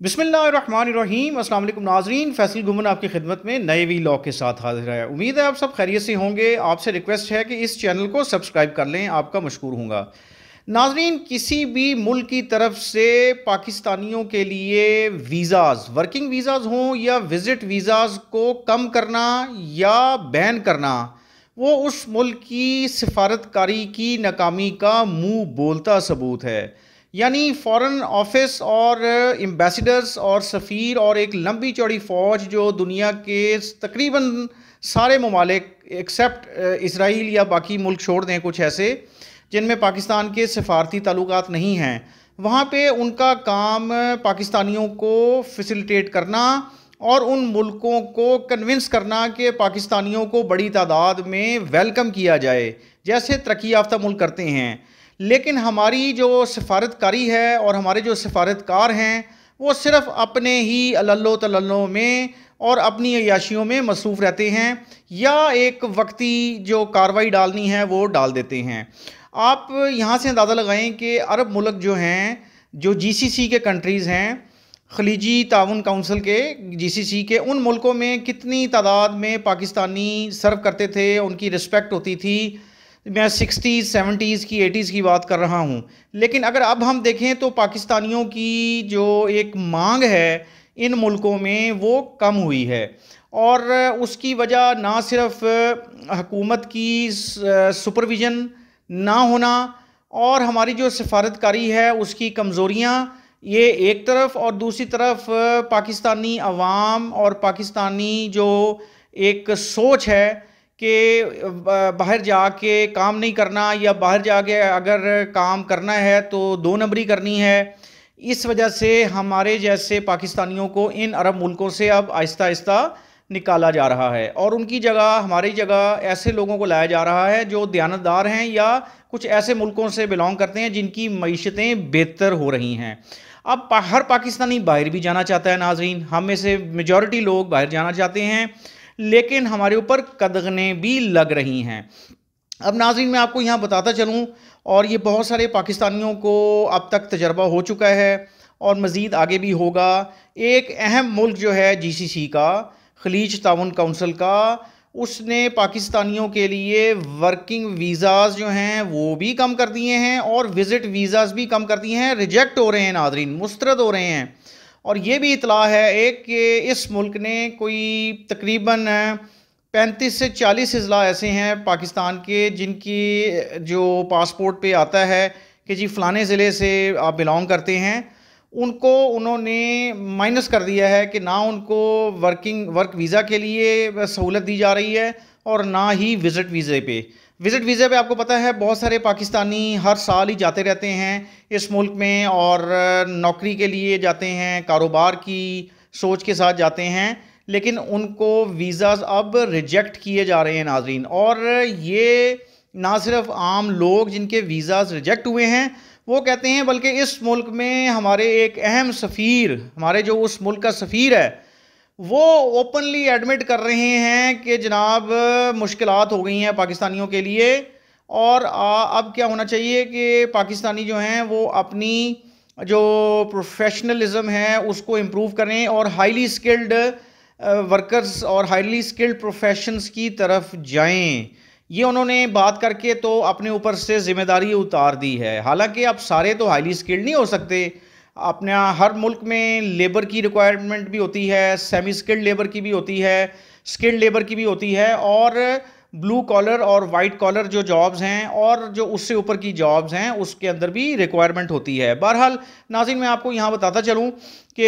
बिसमीम अल्लाम नाजरीन। फैसल गुमन आपकी खिदमत में नए वी लॉग के साथ हाजिर है। उम्मीद है आप सब खैरियत से होंगे। आपसे रिक्वेस्ट है कि इस चैनल को सब्सक्राइब कर लें, आपका मशहूर हूँगा नाजरीन, किसी भी मुल्क की तरफ़ से पाकिस्तानियों के लिए वीज़ाज़ वर्किंग वीज़ाज़ हों या विज़िट वीज़ाज़ को कम करना या बैन करना, वो उस मुल्क की सिफारतकारी की नाकामी का मुँह बोलता सबूत है। यानी फ़ॉरेन ऑफ़िस और एम्बेसडर्स और सफ़ीर और एक लंबी चौड़ी फ़ौज जो दुनिया के तकरीबन सारे ममालिक एक्सेप्ट इसराइल या बाकी मुल्क छोड़ दें कुछ ऐसे, जिनमें पाकिस्तान के सफारती ताल्लुक नहीं हैं। वहाँ पे उनका काम पाकिस्तानियों को फैसिलिटेट करना और उन मुल्कों को कन्विंस करना कि पाकिस्तानियों को बड़ी तादाद में वेलकम किया जाए, जैसे तरक्की याफ्ता मुल्क करते हैं। लेकिन हमारी जो सफारतकारी है और हमारे जो सफारतकार हैं, वो सिर्फ़ अपने ही अल्लो तल्लो में और अपनी अयाशियों में मसरूफ़ रहते हैं या एक वक्ती जो कार्रवाई डालनी है, वो डाल देते हैं। आप यहाँ से अंदाज़ा लगाएँ कि अरब मुल्क जो हैं, जो जीसीसी के कंट्रीज़ हैं, खलीजी ताउन काउंसिल के जीसीसी के, उन मुल्कों में कितनी तादाद में पाकिस्तानी सर्व करते थे, उनकी रिस्पेक्ट होती थी मैं सिक्सटीज़ सेवेंटीज़ की, एटीज़ की बात कर रहा हूँ। लेकिन अगर अब हम देखें तो पाकिस्तानियों की जो एक मांग है इन मुल्कों में, वो कम हुई है। और उसकी वजह ना सिर्फ़ हकूमत की सुपरविज़न ना होना और हमारी जो सफारतकारी है, उसकी कमज़ोरियाँ, ये एक तरफ़ और दूसरी तरफ़ पाकिस्तानी अवाम और पाकिस्तानी जो एक सोच है कि बाहर जाके काम नहीं करना या बाहर जाके अगर काम करना है तो दो नंबरी करनी है। इस वजह से हमारे जैसे पाकिस्तानियों को इन अरब मुल्कों से अब आहिस्ता आहिस्ता निकाला जा रहा है और उनकी जगह, हमारी जगह ऐसे लोगों को लाया जा रहा है जो दयानतदार हैं या कुछ ऐसे मुल्कों से बिलोंग करते हैं जिनकी मीशतें बेहतर हो रही हैं। अब हर पाकिस्तानी बाहर भी जाना चाहता है नाजरीन। हम में से मेजॉरिटी लोग बाहर जाना चाहते हैं। लेकिन हमारे ऊपर कदगने भी लग रही हैं। अब नाजिन मैं आपको यहाँ बताता चलूँ, और ये बहुत सारे पाकिस्तानियों को अब तक तजर्बा हो चुका है, और मज़ीद आगे भी होगा। एक अहम मुल्क जो है जीसीसी का, खलीज ताउन काउंसिल का, उसने पाकिस्तानियों के लिए वर्किंग वीज़ाज़ जो हैं, वो भी कम कर दिए हैं, और विज़िट वीज़ाज़ भी कम कर दिए हैं। रिजेक्ट हो रहे हैं नादरीन मुस्तरद हो रहे हैं। और ये भी इतला है एक कि इस मुल्क ने कोई तकरीबन पैंतीस से चालीस अजला ऐसे हैं पाकिस्तान के जिनकी जो पासपोर्ट पे आता है कि जी फ़लाने ज़िले से आप बिलोंग करते हैं, उनको उन्होंने माइनस कर दिया है कि ना उनको वर्किंग, वर्क वीज़ा के लिए सहूलत दी जा रही है और ना ही विज़िट वीज़े पे। विज़िट वीज़े पे आपको पता है, बहुत सारे पाकिस्तानी हर साल ही जाते रहते हैं इस मुल्क में और नौकरी के लिए जाते हैं, कारोबार की सोच के साथ जाते हैं, लेकिन उनको वीज़ाज़ अब रिजेक्ट किए जा रहे हैं नाजरीन। और ये ना सिर्फ़ आम लोग जिनके वीज़ाज़ रिजेक्ट हुए हैं, वो कहते हैं, बल्कि इस मुल्क में हमारे एक अहम सफ़ीर, हमारे जो उस मुल्क का सफ़ीर है वो ओपनली एडमिट कर रहे हैं कि जनाब मुश्किल हो गई हैं पाकिस्तानियों के लिए और आ, अब क्या होना चाहिए कि पाकिस्तानी जो हैं वो अपनी जो प्रोफेशनलिज्म है उसको इम्प्रूव करें और हाईली स्किल्ड वर्कर्स और हाईली स्किल्ड प्रोफेशंस की तरफ़ जाएँ। ये उन्होंने बात करके तो अपने ऊपर से ज़िम्मेदारी उतार दी है। हालाँकि अब सारे तो हाईली स्किल्ड नहीं हो सकते अपने हर मुल्क में लेबर की रिक्वायरमेंट भी होती है सेमी स्किल्ड लेबर की भी होती है स्किल्ड लेबर की भी होती है और ब्लू कॉलर और वाइट कॉलर जो जॉब्स हैं और जो उससे ऊपर की जॉब्स हैं, उसके अंदर भी रिक्वायरमेंट होती है। बहरहाल, नाजिन, मैं आपको यहाँ बताता चलूँ कि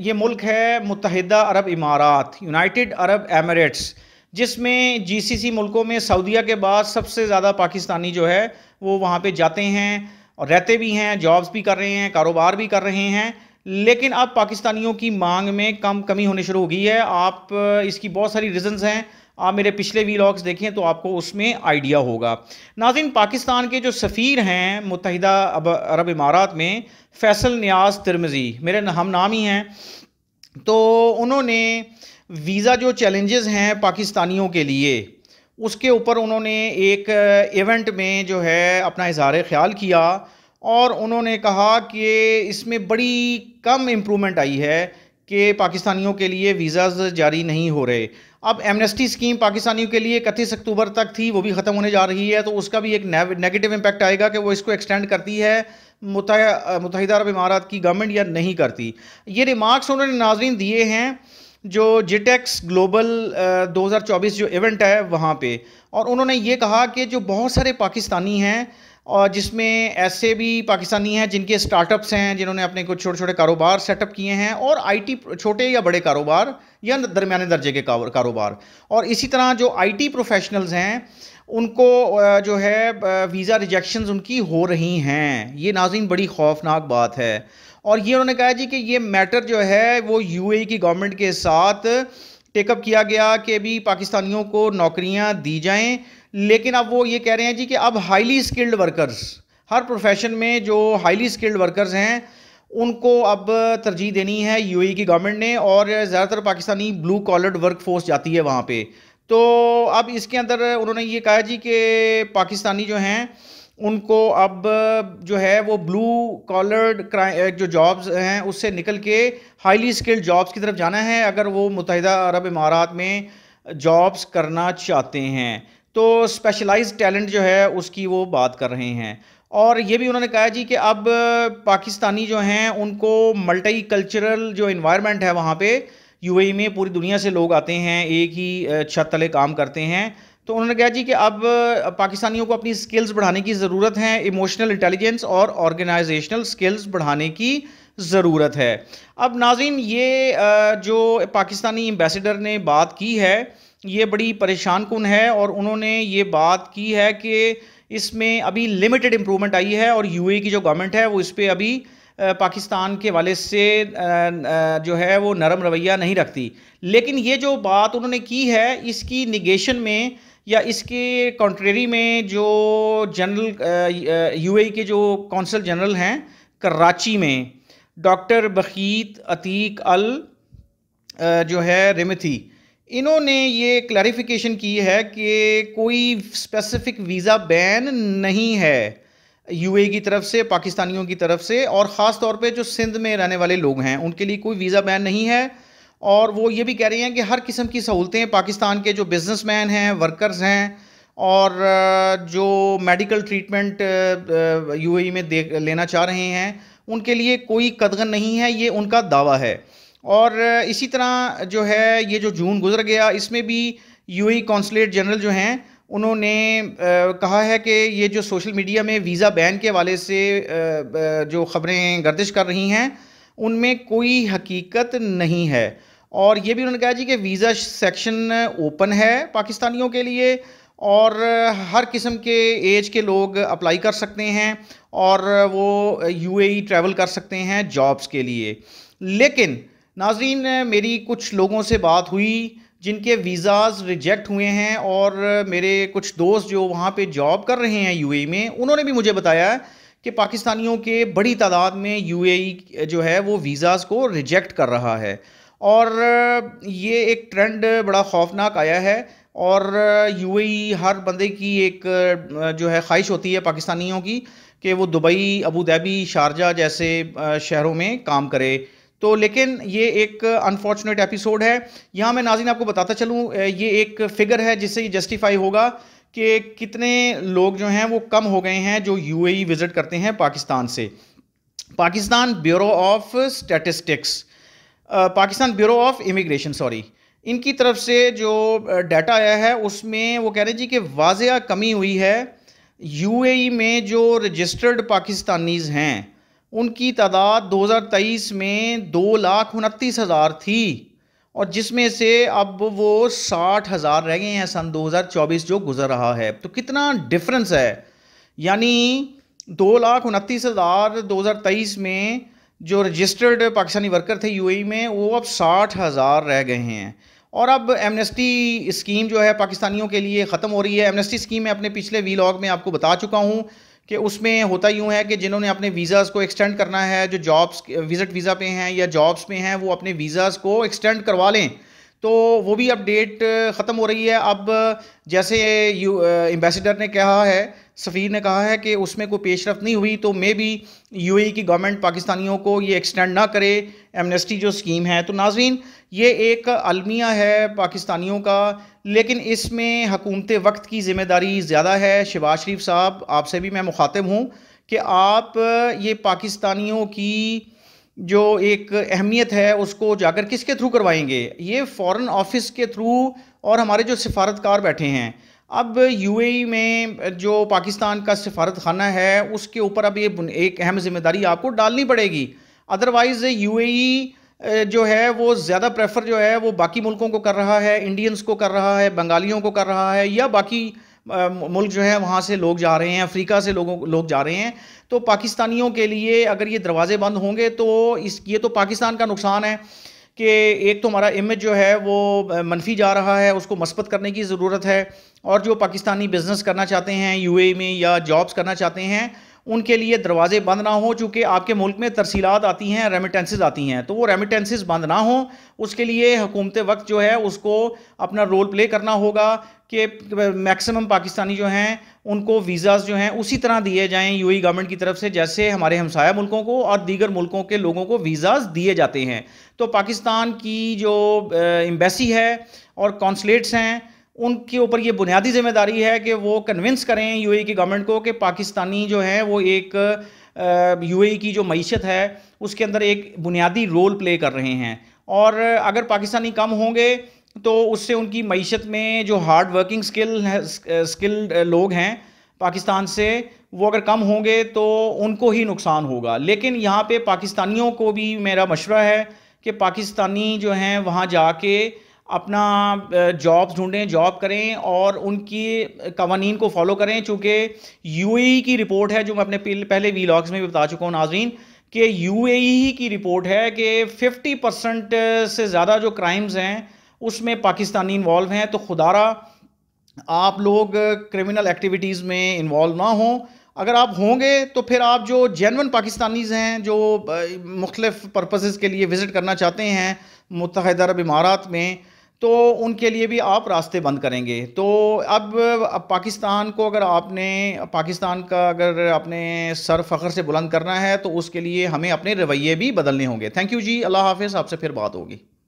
ये मुल्क है मुतहदा अरब इमारात यूनाइटेड अरब एमरेट्स जिसमें जीसीसी मुल्कों में सऊदीया के बाद सबसे ज़्यादा पाकिस्तानी जो है, वो वहाँ पे जाते हैं। और रहते भी हैं जॉब्स भी कर रहे हैं, कारोबार भी कर रहे हैं, लेकिन अब पाकिस्तानियों की मांग में कम कमी होनी शुरू हो गई है। आप, इसकी बहुत सारी रीज़न्स हैं। आप मेरे पिछले वीलॉग्स देखें तो आपको उसमें आइडिया होगा। नाजिन पाकिस्तान के जो सफ़ीर हैं मुतहदा अब, अरब इमारात में, फैसल न्याज तिरमजी, मेरे हम नाम ही हैं। तो उन्होंने वीज़ा जो चैलेंजेस हैं पाकिस्तानियों के लिए उसके ऊपर उन्होंने एक इवेंट में जो है अपना इजहार ख्याल किया और उन्होंने कहा कि इसमें बड़ी कम इम्प्रूवमेंट आई है कि पाकिस्तानियों के लिए वीज़ाज जारी नहीं हो रहे। अब एमनेस्टी स्कीम पाकिस्तानियों के लिए इकतीस अक्टूबर तक थी, वो भी ख़त्म होने जा रही है तो उसका भी एक नेगेटिव इम्पैक्ट आएगा कि वो इसको एक्सटेंड करती है मुतहदा अरब इमारात की गवर्नमेंट या नहीं करती। ये रिमार्क्स उन्होंने नाजरीन दिए हैं जो जिटेक्स ग्लोबल 2024 जो इवेंट है वहाँ पे, और उन्होंने ये कहा कि जो बहुत सारे पाकिस्तानी हैं और जिसमें ऐसे भी पाकिस्तानी हैं जिनके स्टार्टअप्स हैं, जिन्होंने अपने कुछ छोटे छोटे कारोबार सेटअप किए हैं, और आईटी छोटे या बड़े कारोबार या दरमियाने दर्जे के कारोबार। और इसी तरह जो आईटी प्रोफेशनल्स हैं, उनको जो है वीज़ा रिजेक्शंस उनकी हो रही हैं। ये नाजिन बड़ी खौफनाक बात है। और ये उन्होंने कहा जी कि ये मैटर जो है, वो यूएई की गवर्नमेंट के साथ टेकअप किया गया कि भी पाकिस्तानियों को नौकरियाँ दी जाएँ। लेकिन अब वो ये कह रहे हैं जी कि अब हाईली स्किल्ड वर्कर्स हर प्रोफेशन में जो हाईली स्किल्ड वर्कर्स हैं, उनको अब तरजीह देनी है यूएई की गवर्नमेंट ने और ज़्यादातर Pakistani blue collared work force जाती है वहाँ पे। तो अब इसके अंदर उन्होंने ये कहा जी कि पाकिस्तानी जो हैं उनको अब जो है वो ब्लू कॉलर्ड जो जॉब्स हैं, उससे निकल के हाईली स्किल्ड जॉब्स की तरफ़ जाना है, अगर वो मुतहदा अरब इमारात में जॉब्स करना चाहते हैं। तो स्पेशलाइज टैलेंट जो है, उसकी वो बात कर रहे हैं। और ये भी उन्होंने कहा जी कि अब पाकिस्तानी जो हैं, उनको मल्टी कल्चरल जो इन्वायरमेंट है वहाँ पे यूएई में पूरी दुनिया से लोग आते हैं, एक ही छत तले काम करते हैं। तो उन्होंने कहा जी कि अब पाकिस्तानियों को अपनी स्किल्स बढ़ाने की ज़रूरत है, इमोशनल इंटेलिजेंस और ऑर्गेनाइजेशनल स्किल्स बढ़ाने की ज़रूरत है। अब नाजिन ये जो पाकिस्तानी एम्बेसडर ने बात की है, ये बड़ी परेशान कन है और उन्होंने ये बात की है कि इसमें अभी लिमिटेड इम्प्रूवमेंट आई है और यूए की जो गवर्नमेंट है वो इस पर अभी पाकिस्तान के वाले से जो है वो नरम रवैया नहीं रखती। लेकिन ये जो बात उन्होंने की है, इसकी निगेशन में या इसके कॉन्ट्रेरी में जो जनरल यूएई के जो कौंसल जनरल हैं, कराची में, डॉक्टर बखीत अतीक अल जो है रिमथी, इन्होंने ये क्लैरिफिकेशन की है कि कोई स्पेसिफिक वीज़ा बैन नहीं है। यूए की तरफ़ से, पाकिस्तानियों की तरफ़ से और ख़ास तौर पे जो सिंध में रहने वाले लोग हैं, उनके लिए कोई वीज़ा बैन नहीं है। और वो ये भी कह रहे हैं कि हर किस्म की सहूलतें पाकिस्तान के जो बिजनेसमैन हैं, वर्कर्स हैं और जो मेडिकल ट्रीटमेंट यूएई में दे, लेना चाह रहे हैं, उनके लिए कोई कदगन नहीं है, ये उनका दावा है। और, इसी तरह जो है, ये जो जून गुजर गया, इसमें भी यूएई कौंसलेट जनरल जो हैं उन्होंने कहा है कि ये जो सोशल मीडिया में वीज़ा बैन के हवाले से जो ख़बरें गर्दिश कर रही हैं, उनमें कोई हकीकत नहीं है। और ये भी उन्होंने कहा जी कि वीज़ा सेक्शन ओपन है पाकिस्तानियों के लिए और हर किस्म के एज के लोग अप्लाई कर सकते हैं और वो यूएई ट्रैवल कर सकते हैं जॉब्स के लिए। लेकिन नाजरीन, मेरी कुछ लोगों से बात हुई जिनके वीज़ाज़ रिजेक्ट हुए हैं और मेरे कुछ दोस्त जो वहाँ पे जॉब कर रहे हैं यूएई में, उन्होंने भी मुझे बताया कि पाकिस्तानियों के बड़ी तादाद में यूएई जो है वो वीज़ाज़ को रिजेक्ट कर रहा है। और ये एक ट्रेंड बड़ा खौफनाक आया है और यूएई हर बंदे की एक, जो है ख्वाहिश होती है पाकिस्तानियों की कि वो दुबई, अबू धाबी, शारजा जैसे शहरों में काम करे। तो लेकिन ये एक अनफॉर्चुनेट एपिसोड है। यहाँ मैं नाजिन आपको बताता चलूँ ये एक फिगर है जिससे ये जस्टिफाई होगा कि कितने लोग जो हैं वो कम हो गए हैं जो यूएई विज़िट करते हैं पाकिस्तान से। Pakistan bureau of statistics Pakistan bureau of immigration sorry इनकी तरफ़ से जो डाटा आया है, उसमें वो कह रहे हैं जी कि वाजिया कमी हुई है। यूएई में जो रजिस्टर्ड पाकिस्तानीज़ हैं उनकी तादाद 2023 में दो लाख उनतीस हज़ार थी और जिसमें से अब वो साठ हज़ार रह गए हैं सन 2024 जो गुजर रहा है। तो कितना डिफरेंस है? यानी दो लाख उनतीस हज़ार दो हज़ार तेईस में जो रजिस्टर्ड पाकिस्तानी वर्कर थे यूएई में, वो अब साठ हज़ार रह गए हैं। और अब एमनेस्टी स्कीम जो है पाकिस्तानियों के लिए ख़त्म हो रही है। एमनेस्टी स्कीम में अपने पिछले वीलॉग में आपको बता चुका हूँ। कि उसमें होता यूँ है कि जिन्होंने अपने वीज़ाज़ को एक्सटेंड करना है, जो जॉब्स विज़िट वीज़ा पे हैं या जॉब्स पे हैं, वो अपने वीज़ाज़ को एक्सटेंड करवा लें। तो वो भी अपडेट ख़त्म हो रही है। अब जैसे, यू एम्बेसडर ने कहा है, सफ़ीर ने कहा है कि उसमें कोई पेशरफ नहीं हुई तो मे भी यूएई की गवर्नमेंट पाकिस्तानियों को ये एक्सटेंड ना करे एमनेस्टी जो स्कीम है। तो नाजरीन, ये एक अलमिया है पाकिस्तानियों का, लेकिन इसमें हकूमत वक्त की ज़िम्मेदारी ज़्यादा है। शबाज शरीफ साहब, आपसे भी मैं मुखातिब हूँ कि आप ये पाकिस्तानियों की जो एक अहमियत है उसको जाकर किसके थ्रू करवाएँगे? ये फ़ॉरेन ऑफ़िस के थ्रू और हमारे जो सिफारतकार बैठे हैं। अब यूएई में जो पाकिस्तान का सिफारत खाना है, उसके ऊपर अब ये एक अहम ज़िम्मेदारी आपको डालनी पड़ेगी। अदरवाइज़ यूएई जो है, वो ज़्यादा प्रेफर जो है, वो बाकी मुल्कों को कर रहा है इंडियंस को कर रहा है, बंगालियों को कर रहा है, या बाकी मुल्क जो है वहाँ से लोग जा रहे हैं, अफ्रीका से लोगों, लोग जा रहे हैं। तो पाकिस्तानियों के लिए अगर ये दरवाज़े बंद होंगे तो इस, ये तो पाकिस्तान का नुकसान है कि एक तो हमारा इमेज जो है वो मनफी जा रहा है, उसको मस्बत करने की ज़रूरत है। और जो पाकिस्तानी बिज़नेस करना चाहते हैं यूएई में या जॉब्स करना चाहते हैं उनके लिए दरवाजे बंद ना हो, चूँकि आपके मुल्क में तरसीलात आती हैं रेमिटेंसेज आती हैं। तो वो रेमिटेंसेज बंद ना हो, उसके लिए हुकूमत वक्त जो है, उसको अपना रोल प्ले करना होगा कि मैक्सिमम पाकिस्तानी जो हैं, उनको वीज़ाज़ जो हैं, उसी तरह दिए जाएँ यूएई गवर्नमेंट की तरफ़ से, जैसे हमारे हमसाया मुल्कों को और दीगर मुल्कों के लोगों को वीज़ाज़ दिए जाते हैं। तो पाकिस्तान की जो एम्बेसी है और कौंसलेट्स हैं उनके ऊपर ये बुनियादी ज़िम्मेदारी है कि वो कन्विंस करें यूएई की गवर्नमेंट को कि पाकिस्तानी जो है, वो एक यूएई की जो मीशत है, उसके अंदर एक बुनियादी रोल प्ले कर रहे हैं। और अगर पाकिस्तानी कम होंगे तो उससे उनकी मीशत में जो हार्ड वर्किंग स्किल स्किल्ड लोग हैं पाकिस्तान से, वो अगर कम होंगे तो उनको ही नुकसान होगा। लेकिन यहाँ पे पाकिस्तानियों को भी मेरा मशवरा है कि पाकिस्तानी जो हैं, वहाँ जाके अपना जॉब ढूंढें जॉब करें और उनकी कवानीन को फॉलो करें, चूँकि यूएई की रिपोर्ट है, जो मैं अपने पहले वीलॉग्स में भी बता चुका हूँ, नाजरीन, कि यूएई की रिपोर्ट है कि 50 परसेंट से ज़्यादा जो क्राइम्स हैं, उसमें पाकिस्तानी इन्वॉल्व हैं। तो खुदारा, आप लोग क्रिमिनल एक्टिविटीज़ में इन्वॉल्व ना हों। अगर आप होंगे तो फिर आप जो जेनवन पाकिस्तानीज़ हैं, जो मुख्तफ पर्पज़ के लिए विज़िट करना चाहते हैं मुतहद अरब इमारात में तो उनके लिए भी आप रास्ते बंद करेंगे। तो अब, पाकिस्तान को अगर आपने पाकिस्तान का अगर आपने सर फ़ख्र से बुलंद करना है तो उसके लिए हमें अपने रवैये भी बदलने होंगे। थैंक यू जी अल्लाह हाफिज़ आपसे फिर बात होगी।